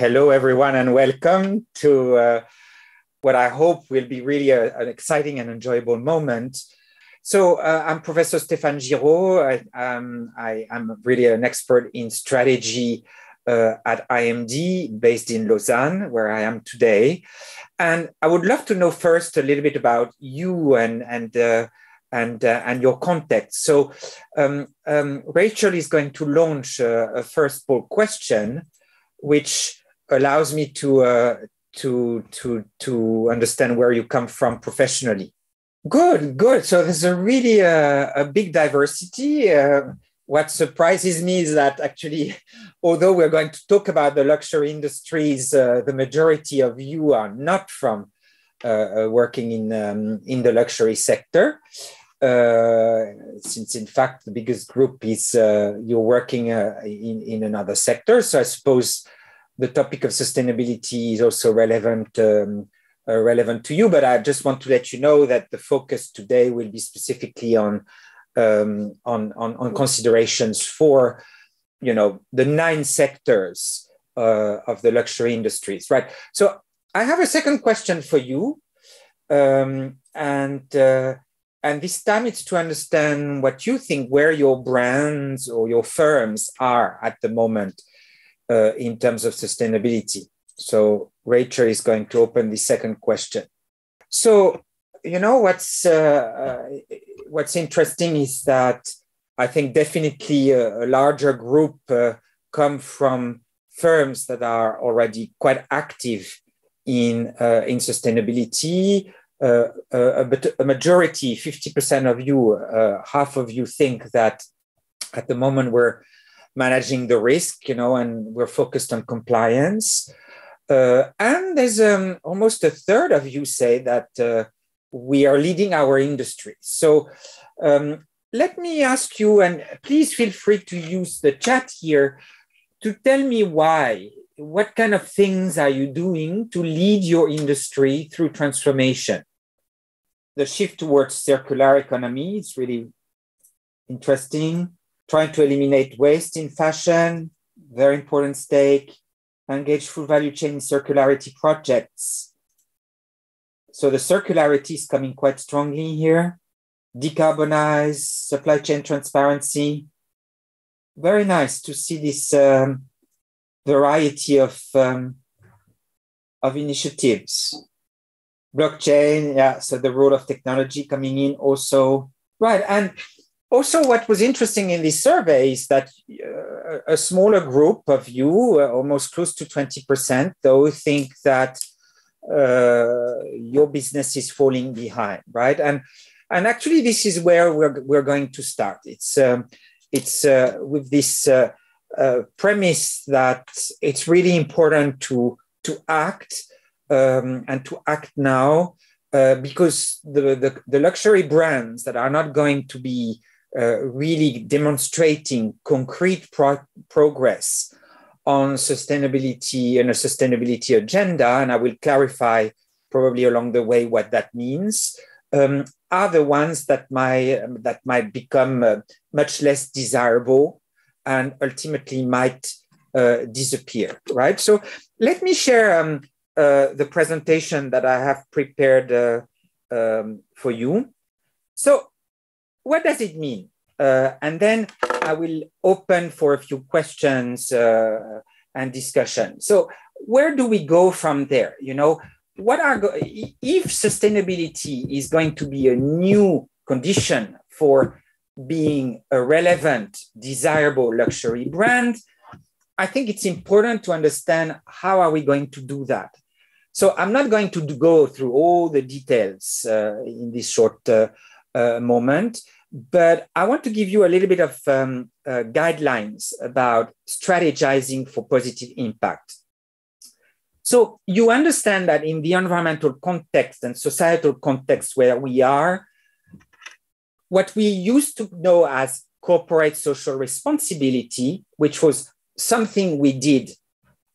hello, everyone, and welcome to uh, what I hope will be really a, an exciting and enjoyable moment. So, uh, I'm Professor Stéphane Girod. I, um, I, am really an expert in strategy uh, at IMD based in Lausanne, where I am today. And I would love to know first a little bit about you and, and uh, and uh, and your context. So um, um, Rachel is going to launch a, a, first poll question, which allows me to uh, to to to understand where you come from professionally. Good, good. So there's a really uh, a big diversity. Uh, what surprises me is that actually, although we're going to talk about the luxury industries, uh, the majority of you are not from uh, working in um, in the luxury sector. Uh, since in fact the biggest group is uh, you're working uh, in, in another sector. So I suppose the topic of sustainability is also relevant um, uh, relevant to you. But I just want to let you know that the focus today will be specifically on um, on, on, on considerations for you know the nine sectors uh, of the luxury industries, right? So I have a second question for you, um, and and this time it's to understand what you think where your brands or your firms are at the moment uh, in terms of sustainability. So Rachel is going to open the second question. So you know what's uh, uh, what's interesting is that I think definitely a, a larger group uh, come from firms that are already quite active in uh, in sustainability uh, uh, a, a, majority, 50% of you, half of you think that at the moment we're managing the risk, you know, and we're focused on compliance. Uh, and there's um, almost a third of you say that uh, we are leading our industry. So um, let me ask you, and please feel free to use the chat here to tell me why what kind of things are you doing to lead your industry through transformation the shift towards circular economy is really interesting. Trying to eliminate waste in fashion, very important stake. Engage full value chain circularity projects. So the circularity is coming quite strongly here. Decarbonize, supply chain transparency. Very nice to see this um, variety of, um, of initiatives blockchain yeah so the role of technology coming in also right and also what was interesting in this survey is that uh, a smaller group of you uh, almost close to 20% though think that uh, your business is falling behind right? And and actually this is where we're, we're going to start. It's um, it's uh, with this uh, uh, premise that it's really important to to act um, and to act now because the, the, the, luxury brands that are not going to be uh, really demonstrating concrete pro- progress on sustainability and a sustainability agenda, and I will clarify probably along the way what that means, um, are the ones that might, that might become uh, much less desirable and ultimately might uh, disappear, right? So let me share um, uh, the presentation that I have prepared uh, um, for you. So, what does it mean? Uh, and then I will open for a few questions uh, and discussion. So, where do we go from there? You know, what are if sustainability is going to be a new condition for being a relevant, desirable luxury brand? I think it's important to understand how are we going to do that. So I'm not going to go through all the details uh, in this short uh, uh, moment, but I want to give you a little bit of um, uh, guidelines about strategizing for positive impact. So you understand that in the environmental context and societal context where we are, what we used to know as corporate social responsibility, which was something we did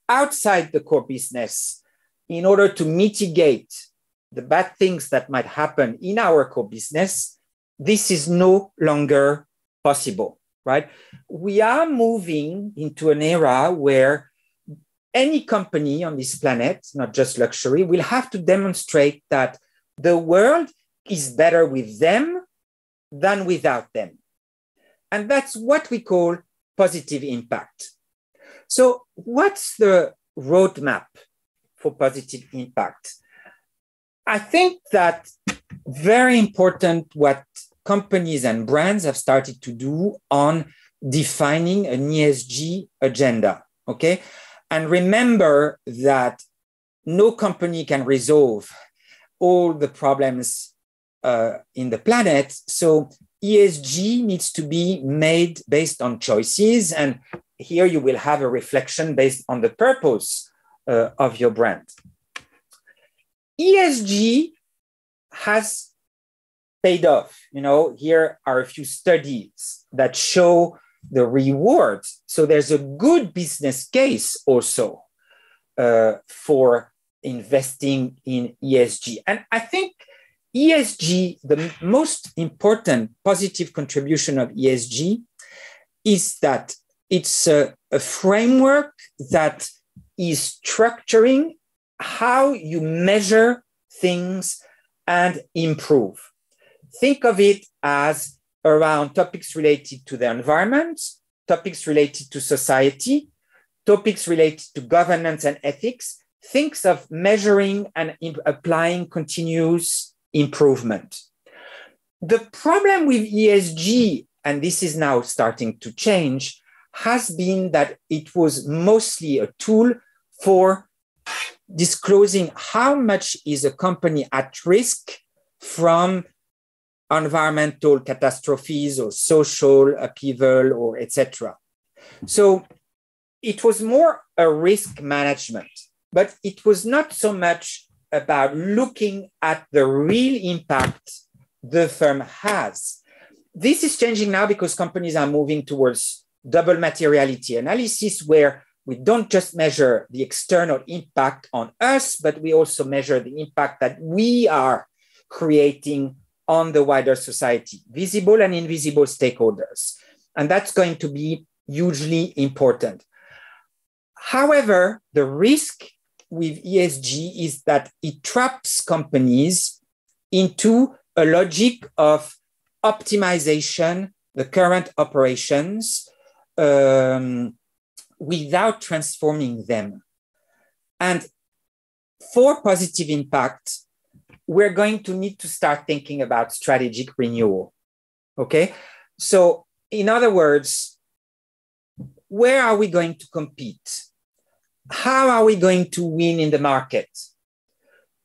outside the core business in order to mitigate the bad things that might happen in our core business, this is no longer possible, right? We are moving into an era where any company on this planet, not just luxury, will have to demonstrate that the world is better with them than without them. And that's what we call positive impact. So, what's the roadmap for positive impact? I think that very important what companies and brands have started to do on defining an ESG agenda. Okay. And remember that no company can resolve all the problems uh, in the planet. So ESG needs to be made based on choices. And here you will have a reflection based on the purpose uh, of your brand. ESG has paid off. You know, here are a few studies that show the rewards. So there's a good business case also uh, for investing in ESG. And I think ESG, the most important positive contribution of ESG is that it's a, a framework that is structuring how you measure things and improve. Think of it as around topics related to the environment, topics related to society, topics related to governance and ethics. Thinks of measuring and applying continuous improvement. The problem with ESG, and this is now starting to change, has been that it was mostly a tool for disclosing how much is a company at risk from environmental catastrophes or social upheaval or etc. So it was more a risk management, but it was not so much about looking at the real impact the firm has. This is changing now because companies are moving towards double materiality analysis where we don't just measure the external impact on us, but we also measure the impact that we are creating on the wider society, visible and invisible stakeholders. And that's going to be hugely important. However, the risk with ESG is that it traps companies into a logic of optimization, the current operations, um, without transforming them. And for positive impact, we're going to need to start thinking about strategic renewal. Okay. So, in other words, where are we going to compete? How are we going to win in the market?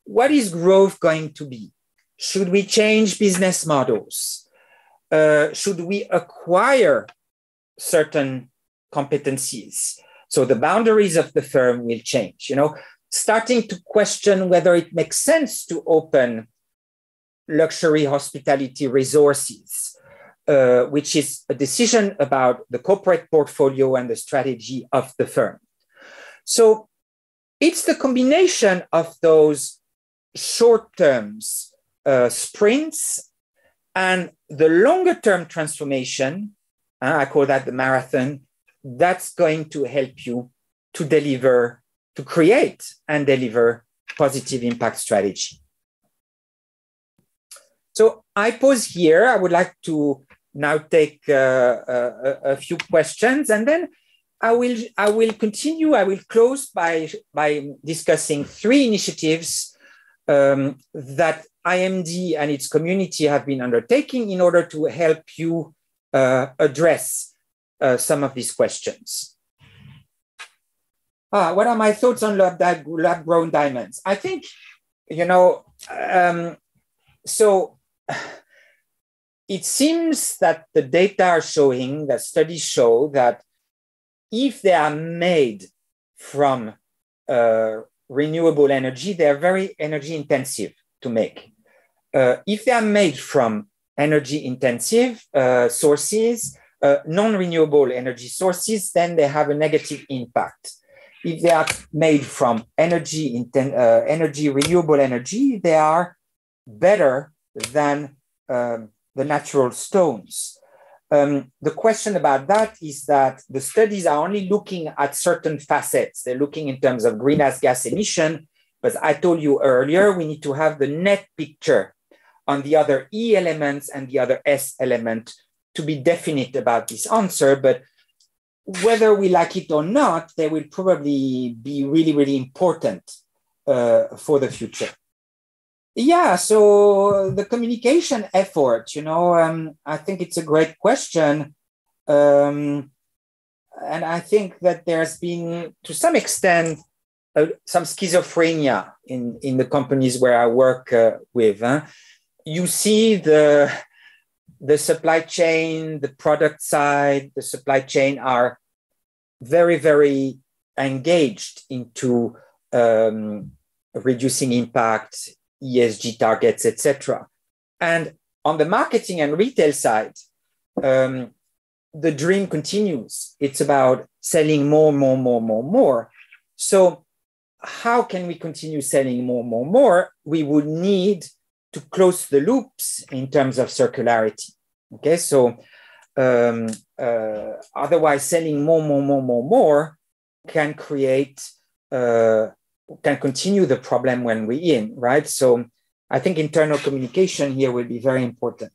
What is growth going to be? Should we change business models? Uh, should we acquire certain competencies. So the boundaries of the firm will change, you know, starting to question whether it makes sense to open luxury hospitality resources, uh, which is a decision about the corporate portfolio and the strategy of the firm. So it's the combination of those short terms uh, sprints and the longer term transformation. Uh, I call that the marathon that's going to help you to deliver, to create and deliver positive impact strategy. So I pause here. I would like to now take uh, a, a, few questions and then I will, I will continue. I will close by, by discussing three initiatives um, that IMD and its community have been undertaking in order to help you uh, address uh, some of these questions. Ah, what are my thoughts on lab, lab grown diamonds? I think, you know, um, so it seems that the data are showing, that studies show that if they are made from uh, renewable energy, they are very energy intensive to make. Uh, if they are made from energy intensive uh, sources, uh, non-renewable energy sources, then they have a negative impact. If they are made from energy, inten- uh, energy, renewable energy, they are better than um, the natural stones. um, the question about that is that the studies are only looking at certain facets. They're looking in terms of greenhouse gas emission, but I told you earlier, we need to have the net picture on the other E elements and the other S element to be definite about this answer. But whether we like it or not, they will probably be really, really important uh, for the future. Yeah, so the communication effort, you know, um, I think it's a great question. Um, and I think that there's been, to some extent, uh, some schizophrenia in, in the companies where I work uh, with. Huh? You see the, the supply chain, the product side, the supply chain are very, very engaged into um, reducing impact, ESG targets, etc. And on the marketing and retail side, um, the dream continues. It's about selling more, more, more, more, more. So, how can we continue selling more, more, more? We would need to close the loops in terms of circularity. Okay, so um, uh, otherwise, selling more, more, more, more, more can create uh, can continue the problem when we're in, right? So I think internal communication here will be very important.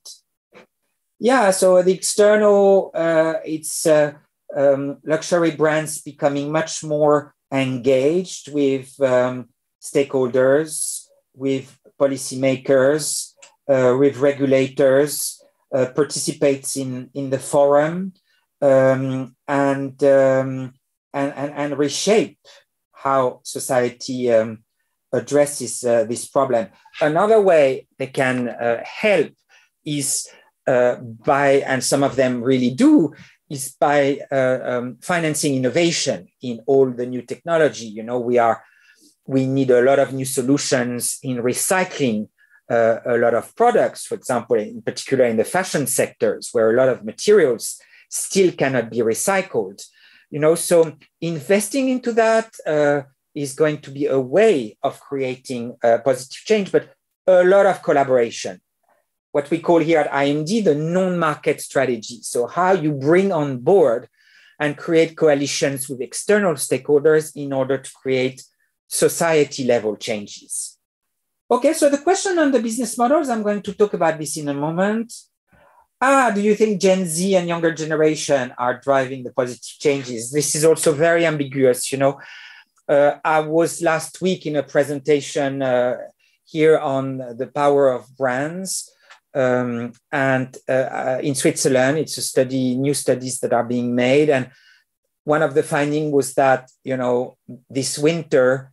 Yeah, so the external, uh, it's uh, um, luxury brands becoming much more engaged with um, stakeholders, with policymakers, uh, with regulators, uh, participates in, in the forum, um, and, um, and, and, and reshape how society um, addresses uh, this problem. Another way they can help is by, and some of them really do, is by uh, um, financing innovation in all the new technology. You know, we are we need a lot of new solutions in recycling uh, a lot of products. For example, in particular in the fashion sectors, where a lot of materials still cannot be recycled you know so investing into that uh, is going to be a way of creating a positive change but a lot of collaboration what we call here at imd the non-market strategy so how you bring on board and create coalitions with external stakeholders in order to create society level changes okay so the question on the business models i'm going to talk about this in a moment ah, do you think Gen Z and younger generation are driving the positive changes? This is also very ambiguous. You know, uh, I was last week in a presentation uh, here on the power of brands. Um, and uh, uh in Switzerland, it's a study, new studies that are being made. And one of the findings was that, you know, this winter,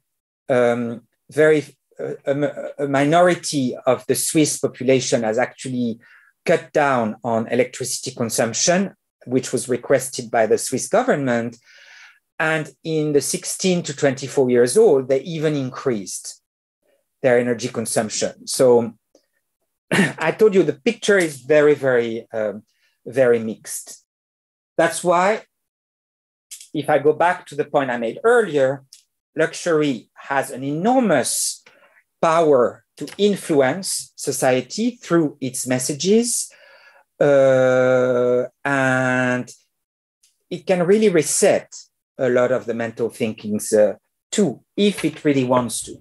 um, very uh, a, a minority of the Swiss population has actually cut down on electricity consumption, which was requested by the Swiss government. And in the 16 to 24 years old, they even increased their energy consumption. So I told you the picture is very, very, um, very mixed. That's why, if I go back to the point I made earlier, luxury has an enormous power to influence society through its messages. Uh, and it can really reset a lot of the mental thinkings uh, too, if it really wants to.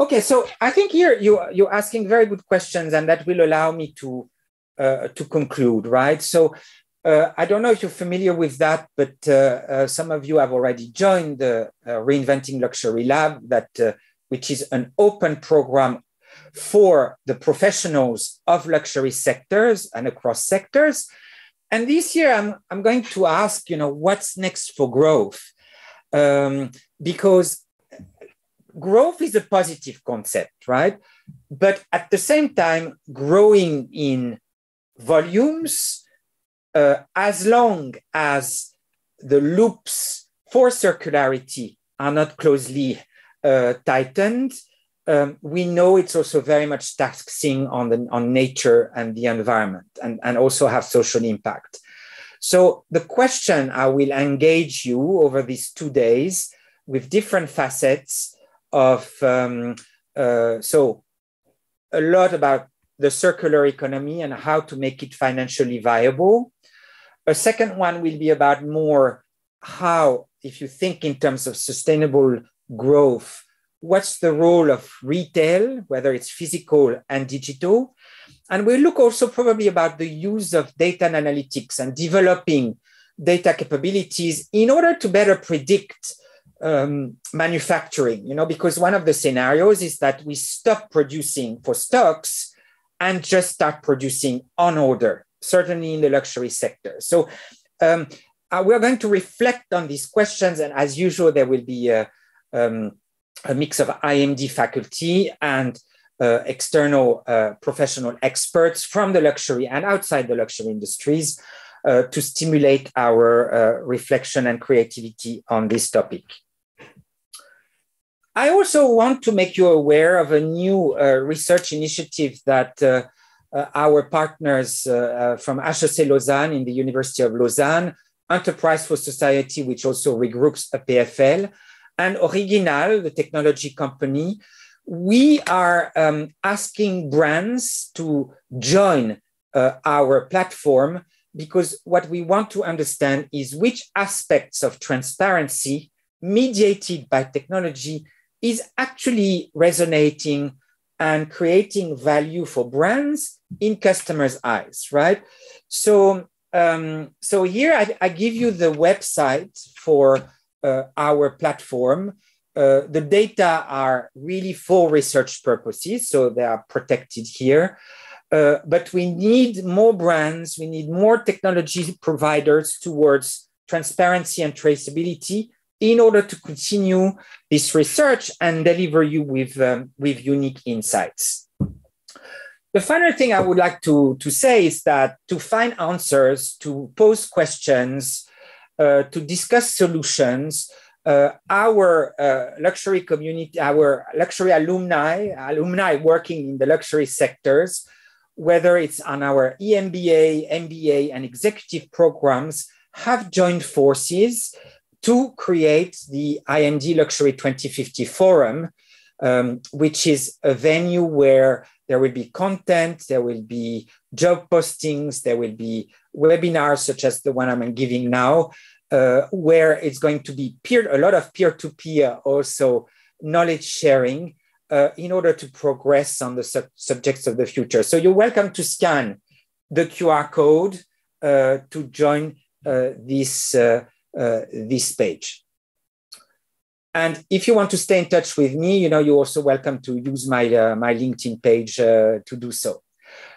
Okay, so I think here you, you're asking very good questions, and that will allow me to, uh, to conclude, right? So uh, I don't know if you're familiar with that, but uh, uh, some of you have already joined the Reinventing Luxury Lab that which is an open program for the professionals of luxury sectors and across sectors. And this year, I'm, I'm going to ask, you know, what's next for growth? Um, because growth is a positive concept, right? But at the same time, growing in volumes, uh, as long as the loops for circularity are not closely uh, tightened, um, we know it's also very much taxing on the on nature and the environment, and, and also have social impact. So the question I will engage you over these two days with different facets of um, uh, so a lot about the circular economy and how to make it financially viable. A second one will be about more how, if you think in terms of sustainable growth, what's the role of retail, whether it's physical and digital. And we'll look also probably about the use of data and analytics and developing data capabilities in order to better predict um, manufacturing, you know, because one of the scenarios is that we stop producing for stocks and just start producing on order, certainly in the luxury sector. So um, uh, we're going to reflect on these questions. And as usual, there will be a, um, a mix of IMD faculty and uh, external uh, professional experts from the luxury and outside the luxury industries uh, to stimulate our uh, reflection and creativity on this topic. I also want to make you aware of a new uh, research initiative that uh, uh, our partners uh, uh, from HEC Lausanne in the University of Lausanne, Enterprise for Society, which also regroups EPFL, and Original, the technology company, we are um, asking brands to join uh, our platform because what we want to understand is which aspects of transparency mediated by technology is actually resonating and creating value for brands in customers' eyes, right? So, um, so here I, I, give you the website for uh, our platform. Uh, the data are really for research purposes, so they are protected here. Uh, but we need more brands, we need more technology providers towards transparency and traceability in order to continue this research and deliver you with, um, with unique insights. The final thing I would like to, to say is that to find answers, to pose questions, uh, to discuss solutions, uh, our uh, luxury community, our luxury alumni, alumni working in the luxury sectors, whether it's on our EMBA, MBA, and executive programs, have joined forces to create the IMD Luxury 2050 Forum, um, which is a venue where there will be content, there will be job postings, there will be webinars such as the one I'm giving now, uh, where it's going to be peer, a lot of peer-to-peer also knowledge sharing uh, in order to progress on the sub- subjects of the future. So you're welcome to scan the QR code uh, to join uh, this uh, this page. And if you want to stay in touch with me, you know, you're also welcome to use my, uh, my LinkedIn page uh, to do so.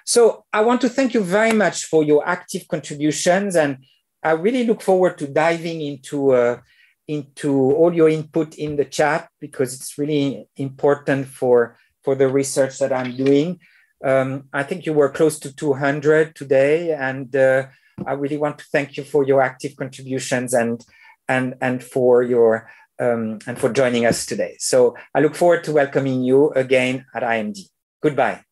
So I want to thank you very much for your active contributions. And I really look forward to diving into, uh, into all your input in the chat because it's really important for, for the research that I'm doing. Um, I think you were close to 200 today. And uh, I really want to thank you for your active contributions and and and for your um, and for joining us today. So I look forward to welcoming you again at IMD. Goodbye.